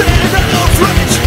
City of rage